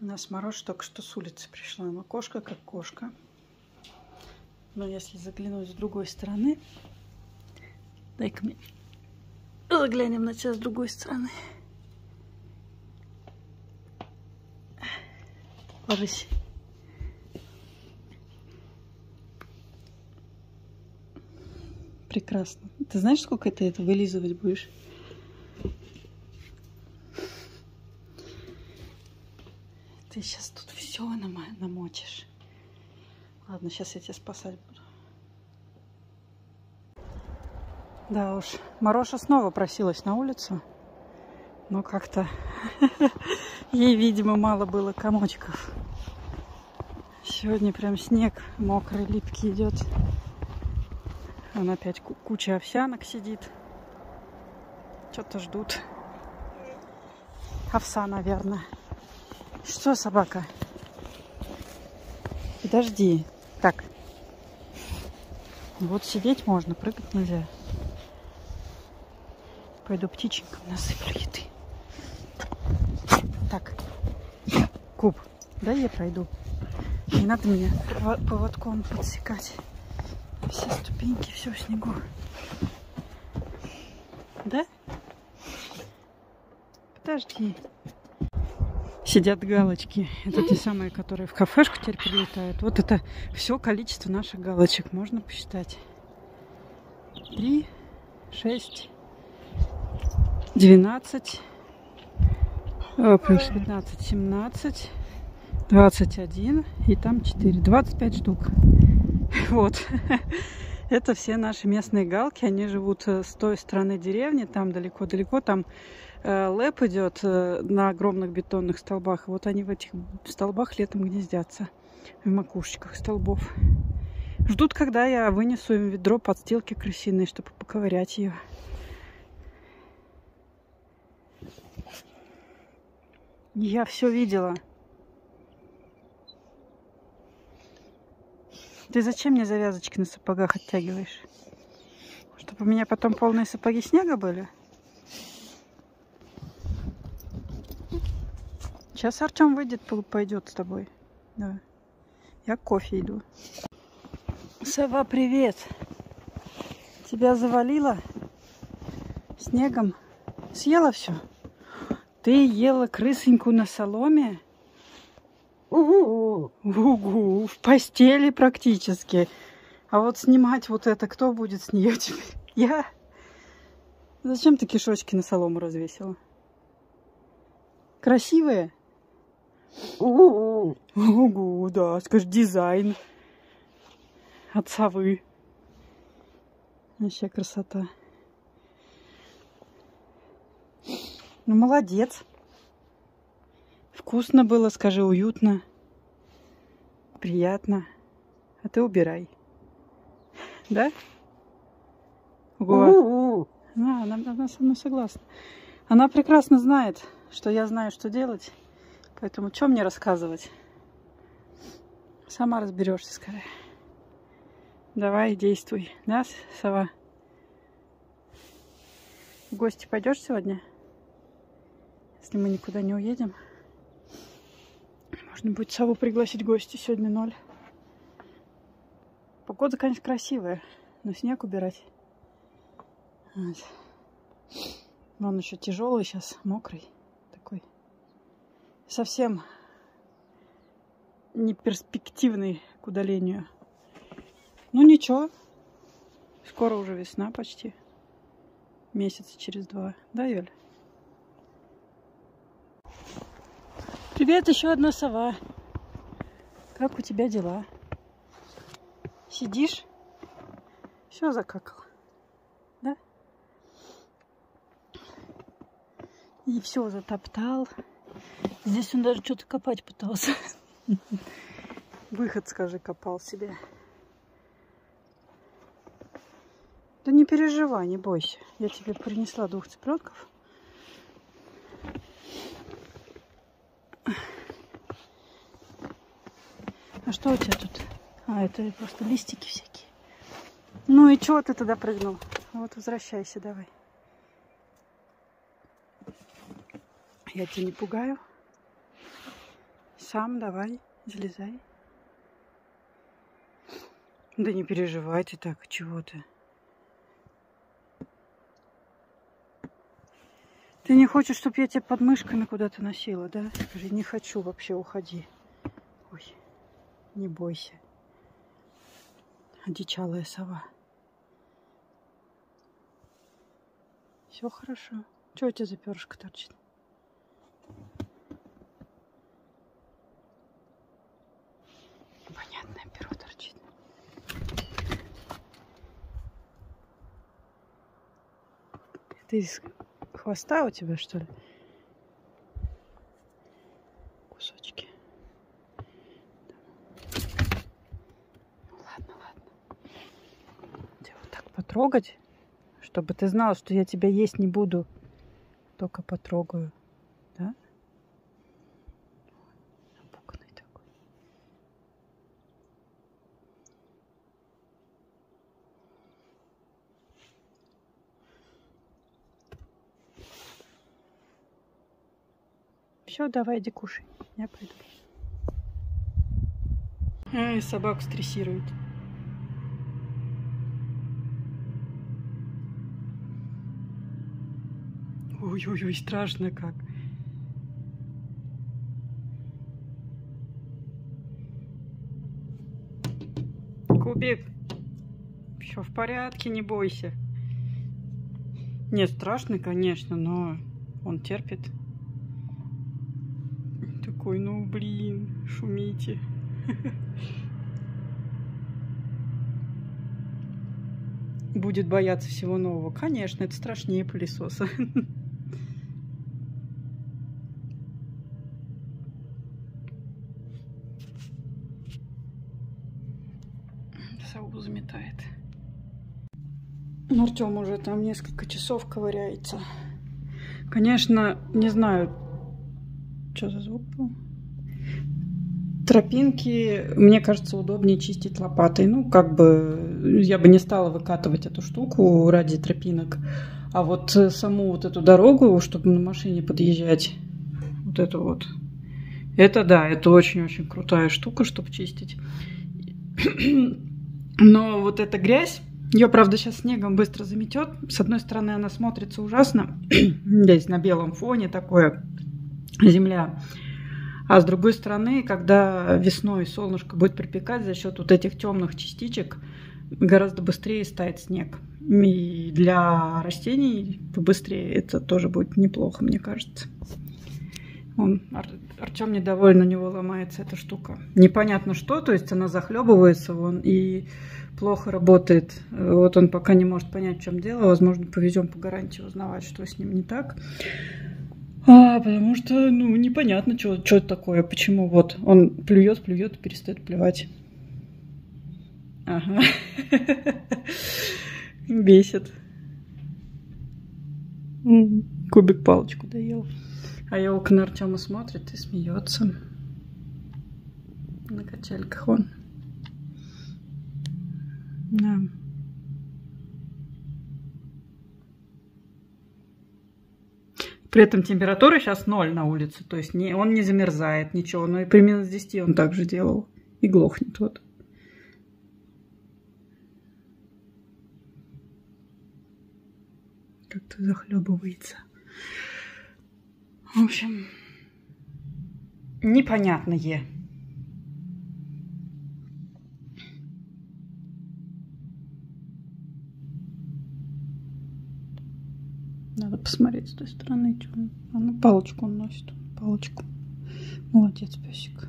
У нас мороз только что с улицы пришла. Но кошка как кошка. Но если заглянуть с другой стороны... Дай-ка мне... Заглянем на тебя с другой стороны. Ложись. Прекрасно. Ты знаешь, сколько ты это вылизывать будешь? Ты сейчас тут все намочишь. Ладно, сейчас я тебя спасать буду. Да уж, Мороша снова просилась на улицу. Но как-то ей, видимо, мало было комочков. Сегодня прям снег мокрый, липкий идет. Он опять куча овсянок сидит. Что-то ждут. Овса, наверное. Что, собака? Подожди. Так. Вот сидеть можно, прыгать нельзя. Пойду птичкам насыплю еды. Так. Куб, да я пройду. Не надо меня поводком подсекать. Все ступеньки, все в снегу. Да? Подожди. Сидят галочки. Это те самые, которые в кафешку теперь прилетают. Вот это все количество наших галочек. Можно посчитать. Три, шесть, двенадцать, плюс пятнадцать, семнадцать, двадцать один и там четыре. Двадцать пять штук. Вот. Это все наши местные галки. Они живут э, с той стороны деревни, там далеко-далеко. Там лэп идет э, на огромных бетонных столбах. Вот они в этих столбах летом гнездятся. В макушечках столбов. Ждут, когда я вынесу им ведро подстилки крысиной, чтобы поковырять ее. Я все видела. Ты зачем мне завязочки на сапогах оттягиваешь? Чтобы у меня потом полные сапоги снега были? Сейчас Артем выйдет, пойдет с тобой. Да. Я кофе иду. Сова, привет. Тебя завалило снегом? Съела все? Ты ела крысоньку на соломе? Угу. Угу. В постели практически. А вот снимать вот это, кто будет с нее теперь? Я? Зачем ты кишочки на солому развесила? Красивые? Угу. Угу, да, скажи, дизайн. От совы. Вообще красота. Ну, молодец. Вкусно было, скажи, уютно, приятно. А ты убирай. Да? Ого. Да, она, она со мной согласна. Она прекрасно знает, что я знаю, что делать. Поэтому что мне рассказывать? Сама разберешься скорее. Давай, действуй. Да, сова? В гости пойдешь сегодня? Если мы никуда не уедем? Можно будет сову пригласить в гости. Сегодня ноль. Погода, конечно, красивая, но снег убирать. Вот. Он еще тяжелый сейчас, мокрый. Совсем не перспективный к удалению. Ну ничего, скоро уже весна почти. Месяца через два. Да, Юль? Привет, еще одна сова. Как у тебя дела? Сидишь? Все закакал. Да? И все затоптал. Здесь он даже что-то копать пытался. Выход, скажи, копал себе. Да не переживай, не бойся. Я тебе принесла двух цыпленков. А что у тебя тут? А, это просто листики всякие. Ну и чего ты туда прыгнул? Вот возвращайся давай. Я тебя не пугаю. Сам давай, залезай. Да не переживай ты так, чего ты. Ты не хочешь, чтобы я тебя под мышками куда-то носила, да? Скажи, не хочу вообще, уходи. Ой, не бойся. Одичалая сова. Все хорошо. Чего у тебя за перышко торчит? Это из хвоста у тебя, что ли? Кусочки. Ладно, ладно. Тебя вот так потрогать, чтобы ты знал, что я тебя есть не буду, только потрогаю. Да? Напуганный такой. Все, давай, иди кушай. Я пойду. Ай, собак стрессирует. Ой-ой-ой, страшно как. Кубик, все в порядке, не бойся. Нет, страшно, конечно, но он терпит. Такой, ну блин, шумите. Будет бояться всего нового. Конечно, это страшнее пылесоса. Саул заметает. Артем уже там несколько часов ковыряется. Конечно, не знаю, что за звук был. Тропинки, мне кажется, удобнее чистить лопатой. Ну, как бы я бы не стала выкатывать эту штуку ради тропинок. А вот саму вот эту дорогу, чтобы на машине подъезжать, вот эту вот, это да, это очень-очень крутая штука, чтобы чистить. Но вот эта грязь, ее, правда, сейчас снегом быстро заметет. С одной стороны, она смотрится ужасно. Здесь на белом фоне такое земля. А с другой стороны, когда весной солнышко будет припекать за счет вот этих темных частичек, гораздо быстрее стает снег. И для растений побыстрее это тоже будет неплохо, мне кажется. Он, Ар, Артем недоволен, у него ломается эта штука. Непонятно что, то есть она захлебывается вон и плохо работает. Вот он пока не может понять, в чем дело. Возможно, повезем по гарантии узнавать, что с ним не так. А, потому что, ну, непонятно, что, это такое, почему. Вот, он плюет, плюет и перестает плевать. Ага. Бесит. Кубик палочку доел. А елка на Артема смотрит и смеется. На качельках он. Да. При этом температура сейчас ноль на улице, то есть не, он не замерзает, ничего. Но и при минус 10 он также делал. И глохнет вот. Как-то захлебывается. В общем, непонятное. Надо посмотреть с той стороны, что он. А ну, палочку он носит. Палочку. Молодец, песик.